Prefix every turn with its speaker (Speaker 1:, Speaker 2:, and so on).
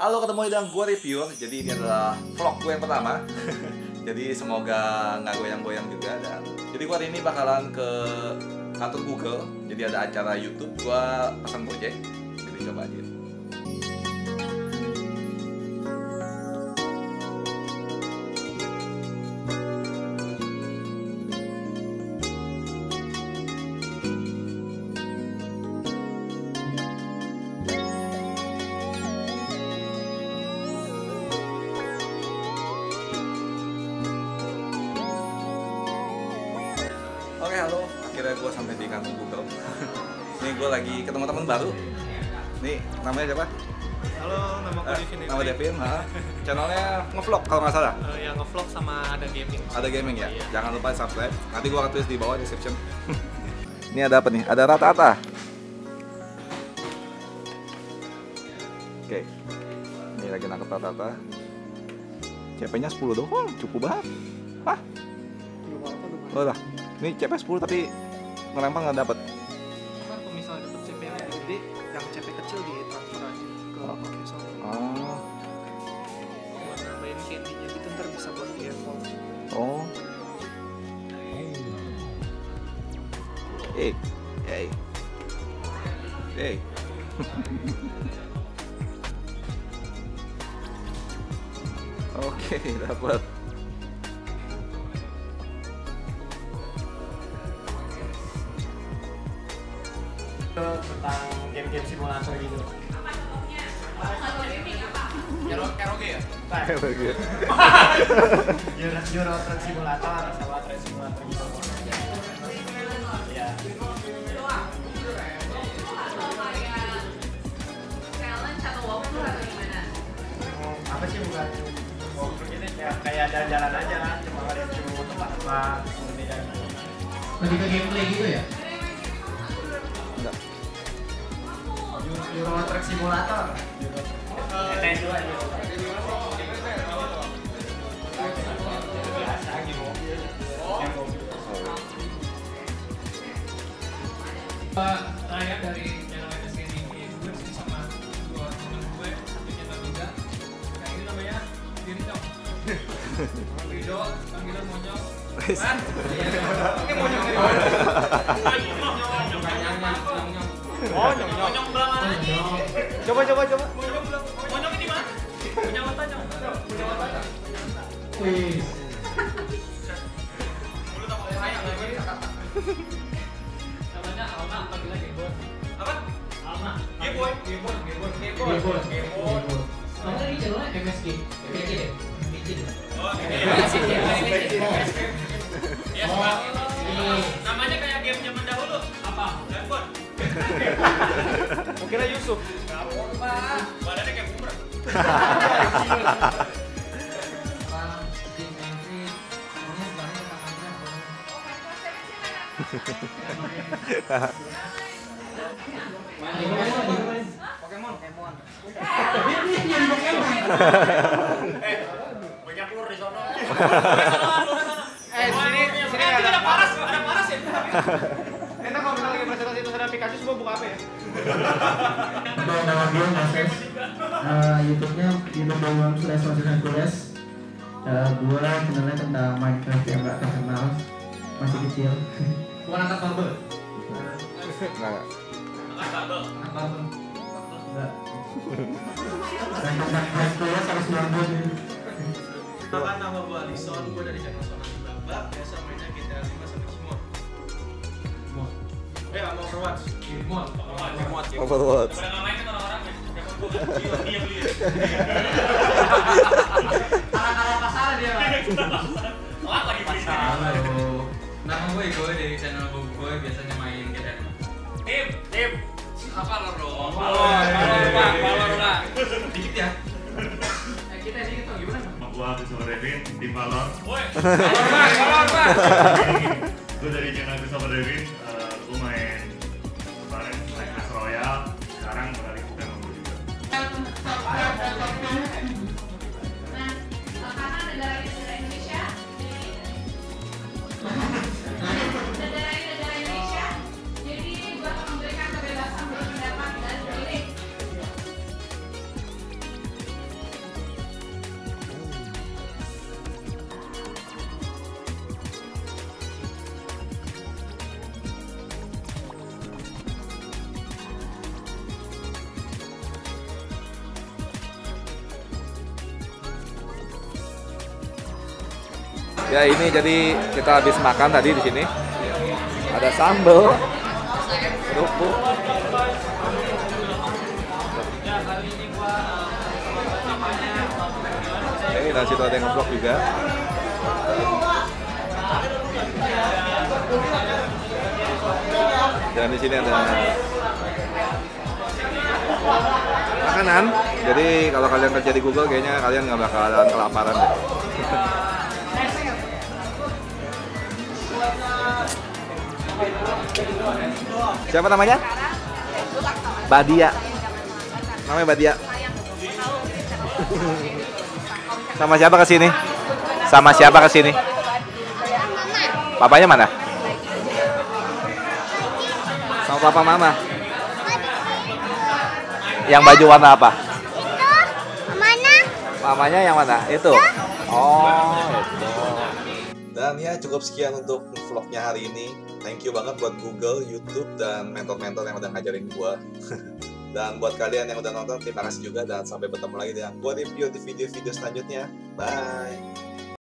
Speaker 1: Halo, ketemu dengan gue review. Jadi ini adalah vlog gue yang pertama. jadi semoga nggak goyang-goyang juga dan jadi gue hari ini bakalan ke kantor Google. Jadi ada acara YouTube gue pesan Gojek. Jadi coba aja. Halo, akhirnya gue sampai di kantor Google. Nih gue lagi ketemu teman baru. Nih namanya siapa?
Speaker 2: Halo, nama aku
Speaker 1: Eh,
Speaker 2: Devin
Speaker 1: nama Devin. ha. Channelnya ngevlog kalau nggak salah.
Speaker 2: Eh, yang ngevlog sama ada gaming.
Speaker 1: Ada gaming ya.
Speaker 2: Iya.
Speaker 1: Jangan lupa subscribe. Nanti gue akan tulis di bawah description. Ini ada apa nih? Ada rata-rata. Oke. Ini lagi nangkep rata-rata. CP-nya 10 doang, cukup banget. Hah? Oh lah. Ini CP 10 tapi ngelempar nggak dapet.
Speaker 2: Kan kalau misalnya dapet CP yang gede, yang CP kecil di transfer aja ke
Speaker 1: Oh.
Speaker 2: Microsoft.
Speaker 1: Ah.
Speaker 2: Buat nambahin candy-nya gitu ntar bisa buat di evolve.
Speaker 1: Oh. Hey, hey, hey. Oke, dapat.
Speaker 2: Tentang game-game simulator gitu. Euro Eroge ya?
Speaker 1: Begitu.
Speaker 2: Euro Euro Truck Simulator sama Train Simulator gitu. Ya. Oh, apa sih bukan walkthrough gitu kayak kayak jalan-jalan aja kan cuma review tempat-tempat berbeda gitu.
Speaker 3: Lebih ke gameplay gitu ya?
Speaker 2: Euro Truck Simulator. Eh, dua
Speaker 3: Raya dari channel NSG TV gue sama dua temen gue kayak ini namanya panggilan monyong Pan Oke monyong dari mana?
Speaker 2: Oh, nyong nyong belang mana lagi? Coba coba coba.
Speaker 3: Monyong monyong ini mana? Punya mata nyong Punya mata
Speaker 4: Wih,
Speaker 3: Dulu tak mau sayang lagi Namanya Alma Gameboy Apa? Alma Gameboy Gameboy Gameboy Gameboy
Speaker 4: Gameboy.
Speaker 3: Gameboy
Speaker 4: kamu tadi channelnya MSG, MSG deh, MSG deh.
Speaker 3: Oh, Ya,
Speaker 4: pokoknya sebenarnya sama aja, pokoknya. Pokemon, Pokemon.
Speaker 3: Eh, banyak lur di sono.
Speaker 2: Eh, sini sini ada
Speaker 3: paras, ada paras ya.
Speaker 2: Enak kalau misalnya lagi Pikachu semua buka apa ya?
Speaker 4: Untuk nama gue Moses, uh, YouTube-nya youtube.com slash Moses Hercules. Uh, gue channelnya tentang Minecraft yang gak terkenal, masih kecil. Bukan angkat bubble.
Speaker 1: Enggak.
Speaker 3: Angkat kabel.
Speaker 4: Angkat bubble. Enggak. Dan tentang Hercules harus nonton.
Speaker 2: Nama nama gue Alison, gue dari channel
Speaker 3: kan. Dia dia beli.
Speaker 4: Arah-arah pasar dia.
Speaker 3: Telat lagi beli.
Speaker 5: Halo, nama gue Ego dari channel gue, gue biasanya main
Speaker 3: Tim, tim.
Speaker 5: Apa lo dong? Dikit ya?
Speaker 4: Eh, kita dikit gimana?
Speaker 6: Gua Devin, tim Valor
Speaker 3: Woi.
Speaker 6: Gue dari channel Devin, uh, gue main
Speaker 1: Ya ini jadi kita habis makan tadi di sini. Ada sambal, kerupuk. Oke, dan situ ada yang vlog juga. Dan di sini ada makanan. Jadi kalau kalian kerja di Google, kayaknya kalian nggak bakalan kelaparan. Siapa namanya? Badia. Namanya Badia. Sama siapa ke sini? Sama siapa ke sini? Papanya mana? Sama papa mama. Yang baju warna apa?
Speaker 7: Mana?
Speaker 1: Mamanya yang mana? Itu. Oh, itu. Dan ya cukup sekian untuk vlognya hari ini. Thank you banget buat Google, YouTube, dan mentor-mentor yang udah ngajarin gua. dan buat kalian yang udah nonton, terima kasih juga dan sampai bertemu lagi dengan gua review di video-video selanjutnya. Bye.